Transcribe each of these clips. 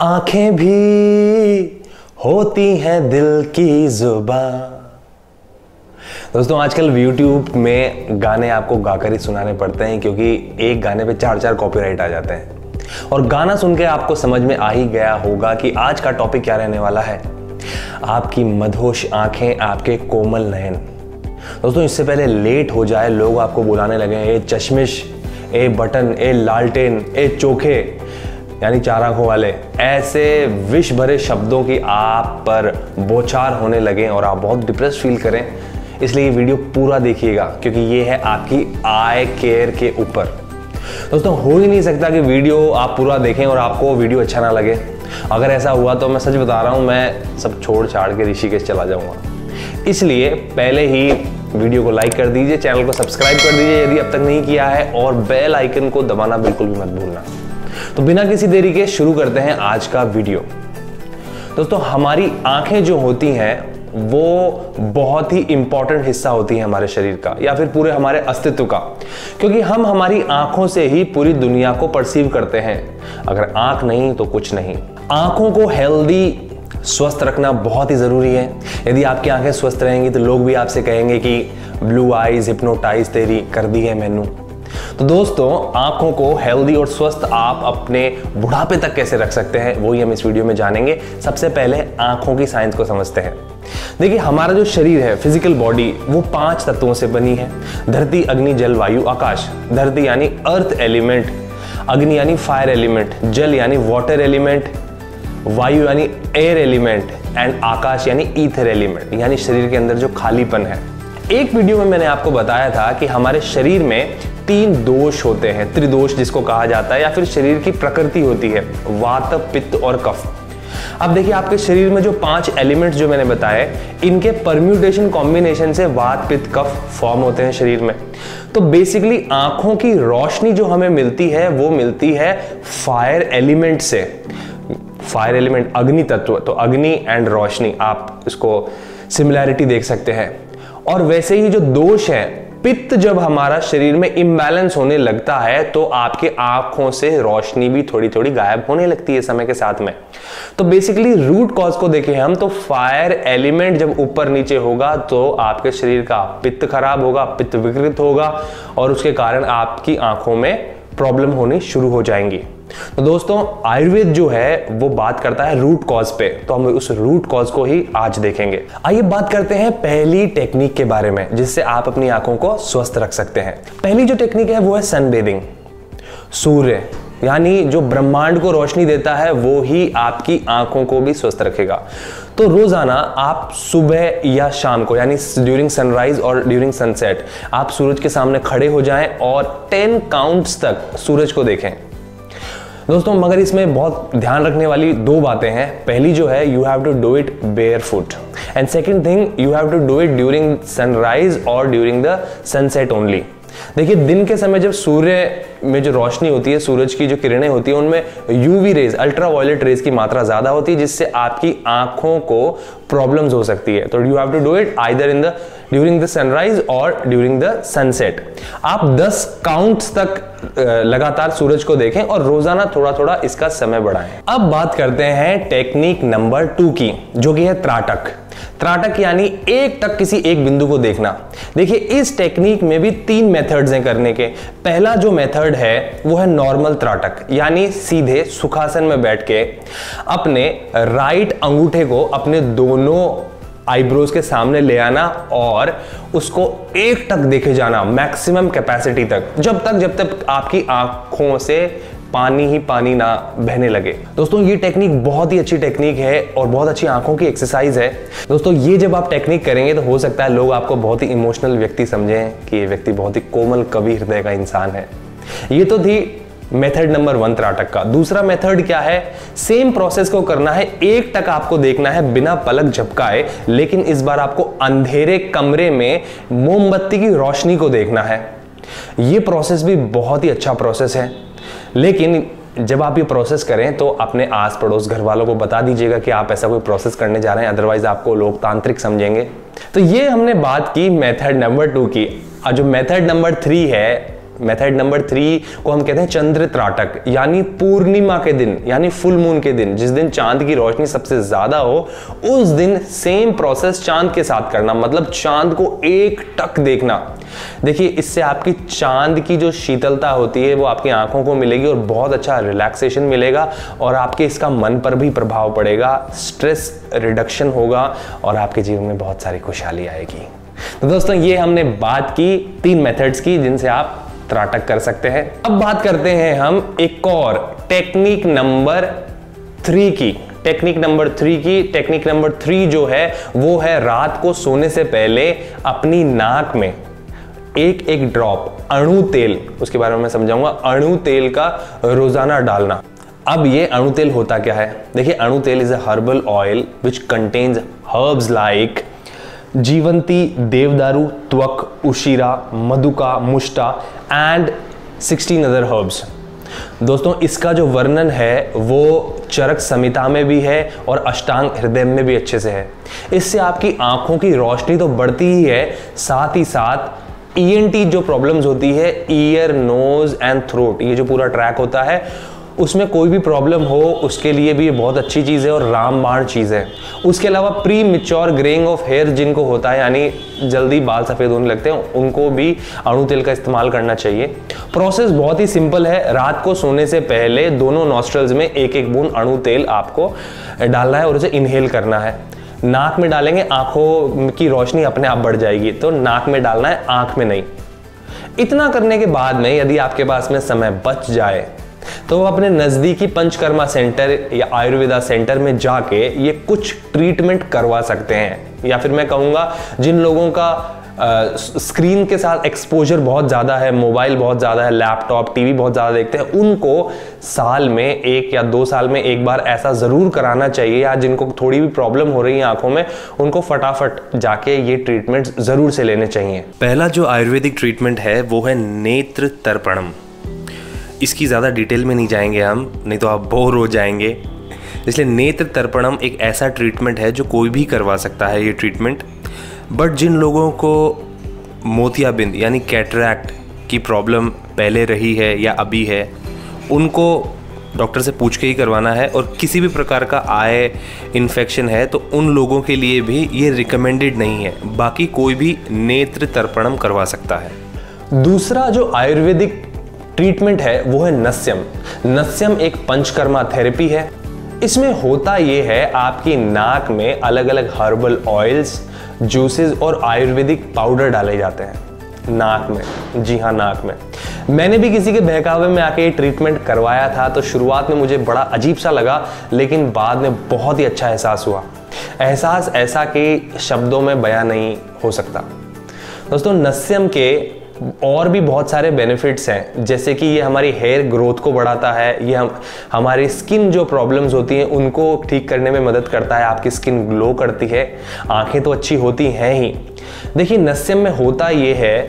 आँखें भी होती हैं दिल की जुबा दोस्तों, आजकल YouTube में गाने आपको गाकर ही सुनाने पड़ते हैं क्योंकि एक गाने पे चार चार कॉपीराइट आ जाते हैं। और गाना सुन के आपको समझ में आ ही गया होगा कि आज का टॉपिक क्या रहने वाला है। आपकी मधोश आँखें, आपके कोमल नयन। दोस्तों, इससे पहले लेट हो जाए, लोग आपको बुलाने लगे, ए चश्मिश, ए बटन, ए लालटेन, ए चोखे यानी चार आँखों वाले, ऐसे विष भरे शब्दों की आप पर बोचार होने लगे और आप बहुत डिप्रेस फील करें। इसलिए ये वीडियो पूरा देखिएगा, क्योंकि ये है आपकी आई केयर के ऊपर। दोस्तों, हो ही नहीं सकता कि वीडियो आप पूरा देखें और आपको वीडियो अच्छा ना लगे। अगर ऐसा हुआ तो मैं सच बता रहा हूँ, मैं सब छोड़ छाड़ के ऋषिकेश चला जाऊँगा। इसलिए पहले ही वीडियो को लाइक कर दीजिए चैनल को सब्सक्राइब कर दीजिए, यदि अब तक नहीं किया है, और बेल आइकन को दबाना बिल्कुल भी मत भूलना। तो बिना किसी देरी के शुरू करते हैं आज का वीडियो। दोस्तों, हमारी आँखें जो होती हैं, वो बहुत ही इंपॉर्टेंट हिस्सा होती है हमारे शरीर का, या फिर पूरे हमारे अस्तित्व का। क्योंकि हम हमारी आँखों से ही पूरी दुनिया को परसीव करते हैं। अगर आँख नहीं तो कुछ नहीं। आँखों को हेल्दी स्वस्थ रखना बहुत ही ज़रूरी है। यदि आपकी आँखें स्वस्थ रहेंगी तो लोग भी आपसे कहेंगे कि ब्लू आईज हिप्नोटाइज तेरी, कर दी है मैनू। तो दोस्तों, आँखों को हेल्दी और स्वस्थ आप अपने बुढ़ापे तक कैसे रख सकते हैं वही हम इस वीडियो में जानेंगे। सबसे पहले आँखों की साइंस को समझते हैं। देखिए, हमारा जो शरीर है फ़िज़िकल बॉडी वो पाँच तत्वों से बनी है। धरती, अग्नि, जल, वायु, आकाश। धरती यानी अर्थ एलिमेंट अग्नि यानी फायर एलिमेंट जल यानी वाटर एलिमेंट वायु यानी एयर एलिमेंट एंड आकाश यानी ईथर एलिमेंट यानी शरीर के अंदर जो खालीपन है। एक वीडियो में मैंने आपको बताया था कि हमारे शरीर में तीन दोष होते हैं, त्रिदोष जिसको कहा जाता है या फिर शरीर की प्रकृति होती है, वात, पित्त और कफ। अब देखिए, आपके शरीर में जो पाँच एलिमेंट्स जो मैंने बताए, इनके परम्यूटेशन कॉम्बिनेशन से वात, पित्त, कफ फॉर्म होते हैं शरीर में। तो बेसिकली आँखों की रोशनी जो हमें मिलती है, वो मिलती है फायर एलिमेंट से। फायर एलिमेंट अग्नि तत्व तो अग्नि एंड रोशनी, आप इसको सिमिलैरिटी देख सकते हैं। और वैसे ही जो दोष है पित्त जब हमारा शरीर में इम्बैलेंस होने लगता है तो आपके आँखों से रोशनी भी थोड़ी थोड़ी गायब होने लगती है समय के साथ में। तो बेसिकली रूट कॉज को देखें हम तो फायर एलिमेंट जब ऊपर नीचे होगा तो आपके शरीर का पित्त खराब होगा, पित्त विकृत होगा, और उसके कारण आपकी आँखों में प्रॉब्लम होनी शुरू हो जाएँगी। तो दोस्तों, आयुर्वेद जो है, वो बात करता है रूट कॉज पे। तो हम उस रूट कॉज को ही आज देखेंगे। आइए बात करते हैं पहली टेक्निक के बारे में, जिससे आप अपनी आँखों को स्वस्थ रख सकते हैं। पहली जो टेक्निक है, वो है सन बेदिंग सूर्य, यानी जो ब्रह्मांड को रोशनी देता है, वो ही आपकी आँखों को भी स्वस्थ रखेगा। तो रोज़ाना आप सुबह या शाम को, यानी ड्यूरिंग सनराइज और ड्यूरिंग सनसेट आप सूरज के सामने खड़े हो जाएँ और 10 काउंट्स तक सूरज को देखें। दोस्तों, मगर इसमें बहुत ध्यान रखने वाली दो बातें हैं। पहली जो है you have to do it barefoot and second thing you have to do it during sunrise और ड्यूरिंग द सनसेट ओनली देखिए, दिन के समय जब सूर्य में जो रोशनी होती है, सूरज की जो किरणें होती है, उनमें UV rays ultra violet rays की मात्रा ज़्यादा होती है, जिससे आपकी आँखों को प्रॉब्लम्स हो सकती है। तो you have to do it either in the during the sunrise और ड्यूरिंग द सनसेट आप 10 काउंट्स तक लगातार सूरज को देखें और रोज़ाना थोड़ा थोड़ा इसका समय बढ़ाएँ। अब बात करते हैं टेक्निक नंबर टू की, जो कि है त्राटक। त्राटक यानी एक तक किसी एक बिंदु को देखना। देखिए, इस टेक्निक में भी तीन मेथड्स हैं करने के। पहला जो मेथड है, वो है नॉर्मल त्राटक, यानी सीधे सुखासन में बैठ के अपने राइट अंगूठे को अपने दोनों आईब्रोज के सामने ले आना और उसको एक तक देखे जाना मैक्सिमम कैपेसिटी तक। जब तक जब तक आपकी आँखों से पानी ही पानी ना बहने लगे। दोस्तों, ये टेक्निक बहुत ही अच्छी टेक्निक है और बहुत अच्छी आँखों की एक्सरसाइज है। दोस्तों, ये जब आप टेक्निक करेंगे तो हो सकता है लोग आपको बहुत ही इमोशनल व्यक्ति समझें कि ये व्यक्ति बहुत ही कोमल, कवि हृदय का इंसान है। ये तो थी मेथड नंबर वन त्राटक का। दूसरा मेथड क्या है? सेम प्रोसेस को करना है, एक टक आपको देखना है बिना पलक झपकाए, लेकिन इस बार आपको अंधेरे कमरे में मोमबत्ती की रोशनी को देखना है। यह प्रोसेस भी बहुत ही अच्छा प्रोसेस है। लेकिन जब आप ये प्रोसेस करें तो अपने आस पड़ोस घर वालों को बता दीजिएगा कि आप ऐसा कोई प्रोसेस करने जा रहे हैं अदरवाइज़ आपको लोकतांत्रिक समझेंगे। तो ये हमने बात की मेथड नंबर टू की। और जो मेथड नंबर थ्री है मेथड नंबर थ्री को हम कहते हैं चंद्र त्राटक यानी पूर्णिमा के दिन, यानी फुल मून के दिन, जिस दिन चाँद की रोशनी सबसे ज़्यादा हो, उस दिन सेम प्रोसेस चाँद के साथ करना मतलब चाँद को एक टक देखना। देखिए, इससे आपकी चाँद की जो शीतलता होती है, वो आपकी आँखों को मिलेगी और बहुत अच्छा रिलैक्सेशन मिलेगा और आपके इसका मन पर भी प्रभाव पड़ेगा स्ट्रेस रिडक्शन होगा और आपके जीवन में बहुत सारी खुशहाली आएगी। तो दोस्तों, ये हमने बात की तीन मेथड्स की, जिनसे आप त्राटक कर सकते हैं। अब बात करते हैं हम एक और, टेक्निक नंबर थ्री की। टेक्निक नंबर थ्री की, टेक्निक नंबर थ्री जो है, वो है रात को सोने से पहले अपनी नाक में एक एक ड्रॉप अणु तेल, उसके बारे में समझाऊँगा, अणु तेल का रोज़ाना डालना। अब ये अणु तेल होता क्या है? देखिए, अणु तेल is a herbal oil which contains herbs like जीवंती देवदारू, त्वक, उशीरा, मधुका, मुष्टा एंड 16 अदर हर्ब्स दोस्तों, इसका जो वर्णन है, वो चरक संहिता में भी है और अष्टांग हृदय में भी अच्छे से है। इससे आपकी आँखों की रोशनी तो बढ़ती ही है, साथ ही साथ ईएनटी e जो प्रॉब्लम्स होती है ईयर नोज़ एंड थ्रोट ये जो पूरा ट्रैक होता है उसमें कोई भी प्रॉब्लम हो, उसके लिए भी ये बहुत अच्छी चीज़ है और रामबाण चीज़ है। उसके अलावा premature greying of hair जिनको होता है, यानी जल्दी बाल सफ़ेद होने लगते हैं, उनको भी अणु तेल का इस्तेमाल करना चाहिए। प्रोसेस बहुत ही सिंपल है। रात को सोने से पहले दोनों नॉस्ट्रल्स में एक एक बूंद अणु तेल आपको डालना है और उसे इनहेल करना है। नाक में डालेंगे, आँखों की रोशनी अपने आप बढ़ जाएगी तो नाक में डालना है, आँख में नहीं। इतना करने के बाद में यदि आपके पास में समय बच जाए तो वो अपने नज़दीकी पंचकर्मा सेंटर या आयुर्वेदा सेंटर में जाके ये कुछ ट्रीटमेंट करवा सकते हैं। या फिर मैं कहूँगा, जिन लोगों का स्क्रीन के साथ एक्सपोजर बहुत ज़्यादा है, मोबाइल बहुत ज़्यादा है लैपटॉप टीवी बहुत ज़्यादा देखते हैं, उनको साल में एक या दो साल में एक बार ऐसा ज़रूर कराना चाहिए या जिनको थोड़ी भी प्रॉब्लम हो रही है आँखों में, उनको फटाफट जाके ये ट्रीटमेंट ज़रूर से लेने चाहिए। पहला जो आयुर्वेदिक ट्रीटमेंट है, वो है नेत्र तर्पणम। इसकी ज़्यादा डिटेल में नहीं जाएँगे हम, नहीं तो आप बोर हो जाएँगे। इसलिए नेत्र तर्पणम एक ऐसा ट्रीटमेंट है जो कोई भी करवा सकता है ये ट्रीटमेंट बट जिन लोगों को मोतियाबिंद यानी कैटरैक्ट की प्रॉब्लम पहले रही है या अभी है, उनको डॉक्टर से पूछ के ही करवाना है और किसी भी प्रकार का आय इन्फेक्शन है तो उन लोगों के लिए भी ये रिकमेंडेड नहीं है। बाकी कोई भी नेत्र तर्पणम करवा सकता है। दूसरा जो आयुर्वेदिक ट्रीटमेंट है, वो है नस्यम। नस्यम एक पंचकर्मा थेरेपी है। इसमें होता ये है, आपकी नाक में अलग अलग हर्बल ऑयल्स, जूसेस और आयुर्वेदिक पाउडर डाले जाते हैं। नाक में, जी हाँ नाक में। मैंने भी किसी के बहकावे में आके ये ट्रीटमेंट करवाया था तो शुरुआत में मुझे बड़ा अजीब सा लगा, लेकिन बाद में बहुत ही अच्छा एहसास हुआ। एहसास ऐसा कि शब्दों में बयां नहीं हो सकता। दोस्तों, नस्यम के और भी बहुत सारे बेनिफिट्स हैं। जैसे कि ये हमारी हेयर ग्रोथ को बढ़ाता है, ये हम, हमारी स्किन जो प्रॉब्लम्स होती हैं, उनको ठीक करने में मदद करता है, आपकी स्किन ग्लो करती है। आँखें तो अच्छी होती हैं ही। देखिए, नस्यम में होता ये है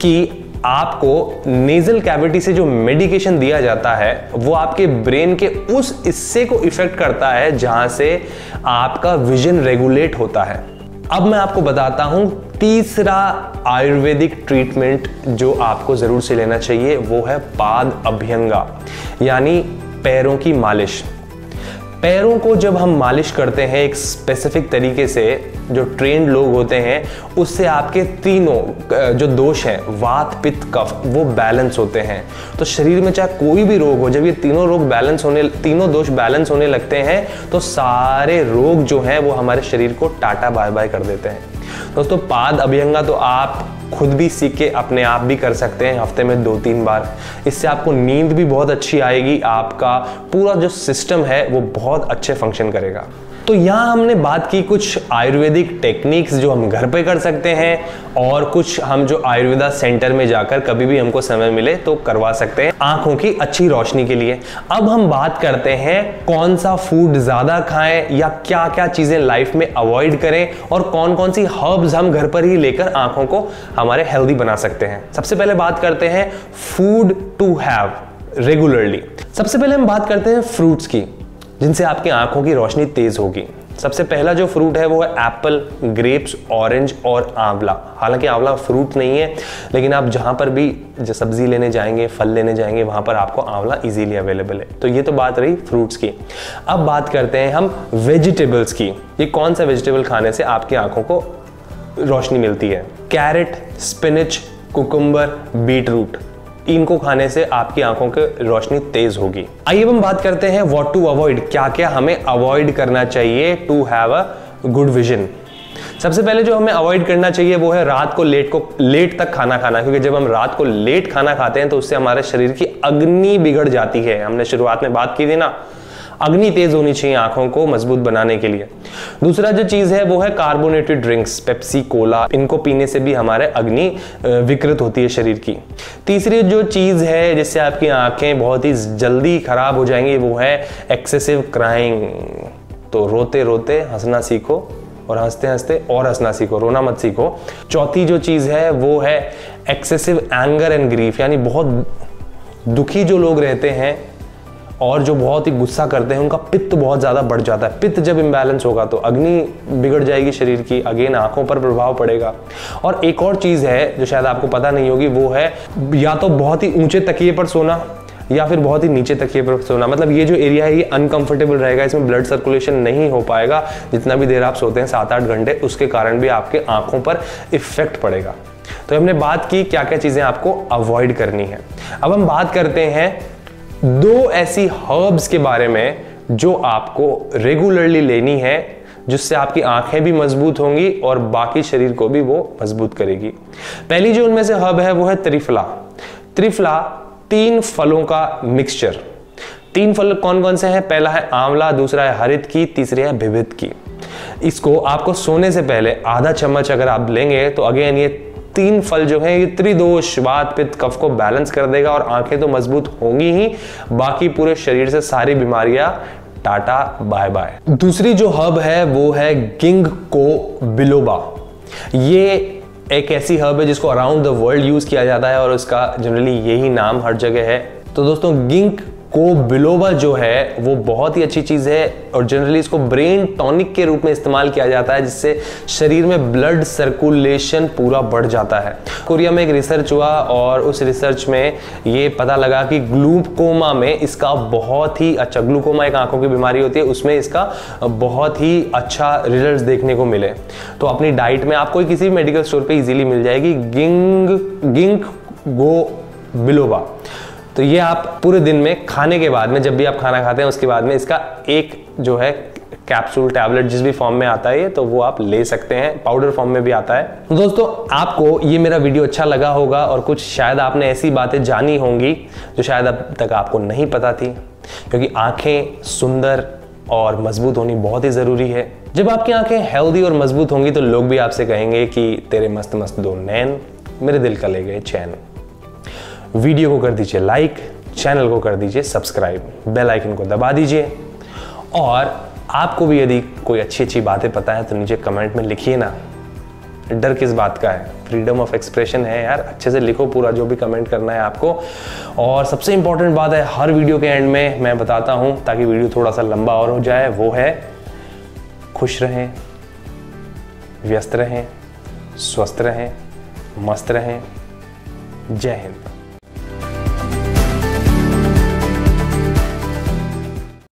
कि आपको नेजल कैविटी से जो मेडिकेशन दिया जाता है, वो आपके ब्रेन के उस हिस्से को इफ़ेक्ट करता है जहाँ से आपका विजन रेगुलेट होता है। अब मैं आपको बताता हूँ तीसरा आयुर्वेदिक ट्रीटमेंट जो आपको ज़रूर से लेना चाहिए, वो है पाद अभ्यंगा, यानी पैरों की मालिश। पैरों को जब हम मालिश करते हैं एक स्पेसिफिक तरीके से, जो ट्रेंड लोग होते हैं, उससे आपके तीनों जो दोष हैं, वात, पित्त, कफ, वो बैलेंस होते हैं। तो शरीर में चाहे कोई भी रोग हो, जब ये तीनों रोग बैलेंस होने, तीनों दोष बैलेंस होने लगते हैं तो सारे रोग जो हैं, वो हमारे शरीर को टाटा बाय बाय कर देते हैं। दोस्तों, पाद अभियंगा तो आप खुद भी सीख के अपने आप भी कर सकते हैं हफ़्ते में दो तीन बार। इससे आपको नींद भी बहुत अच्छी आएगी, आपका पूरा जो सिस्टम है, वो बहुत अच्छे फ़ंक्शन करेगा। तो यहाँ हमने बात की कुछ आयुर्वेदिक टेक्निक्स जो हम घर पे कर सकते हैं और कुछ हम जो आयुर्वेदा सेंटर में जाकर कभी भी हमको समय मिले तो करवा सकते हैं आँखों की अच्छी रोशनी के लिए। अब हम बात करते हैं कौन सा फ़ूड ज़्यादा खाएँ या क्या क्या चीज़ें लाइफ में अवॉइड करें और कौन कौन सी हर्ब्स हम घर पर ही लेकर आँखों को हमारे हेल्दी बना सकते हैं। सबसे पहले बात करते हैं फ़ूड टू हैव रेगुलरली सबसे पहले हम बात करते हैं फ्रूट्स की। जिनसे आपकी आँखों की रोशनी तेज होगी। सबसे पहला जो फ्रूट है वो है एप्पल, ग्रेप्स, ऑरेंज और आंवला। हालाँकि आंवला फ्रूट नहीं है, लेकिन आप जहाँ पर भी सब्ज़ी लेने जाएँगे, फल लेने जाएँगे, वहाँ पर आपको आंवला इजीली अवेलेबल है। तो ये तो बात रही फ्रूट्स की। अब बात करते हैं हम वेजिटेबल्स की। ये कौन सा वेजिटेबल खाने से आपकी आँखों को रोशनी मिलती है? Carrot spinach cucumber beetroot इनको खाने से आपकी आँखों की रोशनी तेज होगी। आइए हम बात करते हैं वॉट टू अवॉइड क्या क्या हमें अवॉइड करना चाहिए to have a good vision सबसे पहले जो हमें अवॉइड करना चाहिए वो है रात को लेट को लेट तक खाना खाना, क्योंकि जब हम रात को लेट खाना खाते हैं तो उससे हमारे शरीर की अग्नि बिगड़ जाती है। हमने शुरुआत में बात की थी ना अग्नि तेज होनी चाहिए आँखों को मज़बूत बनाने के लिए। दूसरा जो चीज़ है, वो है कार्बोनेटेड ड्रिंक्स पेप्सी कोला इनको पीने से भी हमारे अग्नि विकृत होती है शरीर की। तीसरी जो चीज़ है, जिससे आपकी आँखें बहुत ही जल्दी खराब हो जाएँगी, वो है एक्सेसिव क्राइंग तो रोते रोते हंसना सीखो और हँसते हँसते और हंसना सीखो, रोना मत सीखो। चौथी जो चीज़ है, वो है एक्सेसिव एंगर एंड ग्रीफ यानी बहुत दुखी जो लोग रहते हैं और जो बहुत ही गुस्सा करते हैं, उनका पित्त बहुत ज़्यादा बढ़ जाता है। पित्त जब इम्बैलेंस होगा तो अग्नि बिगड़ जाएगी शरीर की, अगेन आँखों पर प्रभाव पड़ेगा। और एक और चीज़ है जो शायद आपको पता नहीं होगी, वो है या तो बहुत ही ऊँचे तकिए पर सोना या फिर बहुत ही नीचे तकिए पर सोना। मतलब ये जो एरिया है, ये अनकंफर्टेबल रहेगा, इसमें ब्लड सर्कुलेशन नहीं हो पाएगा। जितना भी देर आप सोते हैं सात आठ घंटे, उसके कारण भी आपके आँखों पर इफ़ेक्ट पड़ेगा। तो हमने बात की क्या क्या चीज़ें आपको अवॉइड करनी है। अब हम बात करते हैं दो ऐसी हर्ब्स के बारे में जो आपको रेगुलरली लेनी है, जिससे आपकी आँखें भी मज़बूत होंगी और बाकी शरीर को भी वो मज़बूत करेगी। पहली जो उनमें से हर्ब है, वो है त्रिफला। त्रिफला तीन फलों का मिक्सचर तीन फल कौन कौन से हैं? पहला है आंवला, दूसरा है हरित की, तीसरी है विविध की। इसको आपको सोने से पहले आधा चम्मच अगर आप लेंगे तो अगेन ये तीन फल जो है, ये त्रिदोष वात पित्त, कफ को बैलेंस कर देगा और आँखें तो मज़बूत होंगी ही। बाकी पूरे शरीर से सारी बीमारियाँ, टाटा बाय बाय दूसरी जो हब है, वो है गिंग को बिलोबा। ये एक ऐसी हब है जिसको अराउंड द वर्ल्ड यूज़ किया जाता है और उसका जनरली यही नाम हर जगह है। तो दोस्तों गिंक को बिलोबा जो है, वो बहुत ही अच्छी चीज़ है और जनरली इसको ब्रेन टॉनिक के रूप में इस्तेमाल किया जाता है, जिससे शरीर में ब्लड सर्कुलेशन पूरा बढ़ जाता है। कोरिया में एक रिसर्च हुआ और उस रिसर्च में ये पता लगा कि ग्लूकोमा में इसका बहुत ही अच्छा ग्लूकोमा एक आँखों की बीमारी होती है, उसमें इसका बहुत ही अच्छा रिज़ल्ट देखने को मिले। तो अपनी डाइट में आपको किसी भी मेडिकल स्टोर पर इजीली मिल जाएगी, गिंग गिंक गो बिलोबा तो ये आप पूरे दिन में खाने के बाद में, जब भी आप खाना खाते हैं, उसके बाद में इसका एक जो है कैप्सूल टैबलेट जिस भी फॉर्म में आता है तो वो आप ले सकते हैं। पाउडर फॉर्म में भी आता है। तो दोस्तों, आपको ये मेरा वीडियो अच्छा लगा होगा और कुछ शायद आपने ऐसी बातें जानी होंगी जो शायद अब तक आपको नहीं पता थी। क्योंकि आँखें सुंदर और मज़बूत होनी बहुत ही ज़रूरी है। जब आपकी आँखें हेल्दी और मज़बूत होंगी तो लोग भी आपसे कहेंगे कि तेरे मस्त मस्त दो नैन मेरे दिल का ले गए चैन। वीडियो को कर दीजिए लाइक, चैनल को कर दीजिए सब्सक्राइब, बेल आइकन को दबा दीजिए। और आपको भी यदि कोई अच्छी अच्छी बातें पता है तो नीचे कमेंट में लिखिए ना, डर किस बात का है? फ्रीडम ऑफ़ एक्सप्रेशन है यार, अच्छे से लिखो पूरा जो भी कमेंट करना है आपको। और सबसे इंपॉर्टेंट बात है, हर वीडियो के एंड में मैं बताता हूँ, ताकि वीडियो थोड़ा सा लंबा और हो जाए, वो है, खुश रहें, व्यस्त रहें, स्वस्थ रहें, मस्त रहें। जय हिंद।